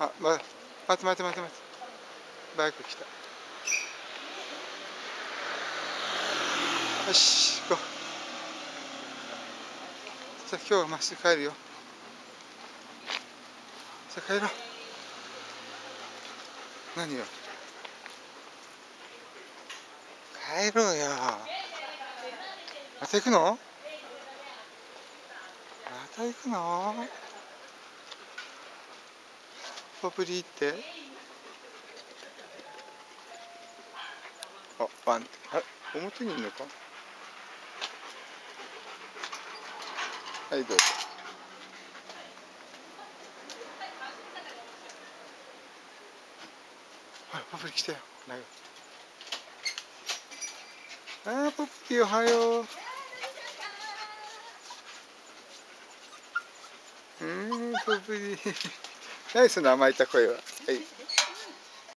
あ、ま、待って待って待って待ってバイク来た。よし行こう。さあ今日はまっすぐ帰るよ。さあ帰ろう。何よ。帰ろうよ。また行くの？また行くの？ポプリって？あ、ワン。あ表にいるのか？はいどうぞ。ほらポプリ来たよ。あーポプリおはよう。うーんポプリ。ナイスの甘えた声は。はい。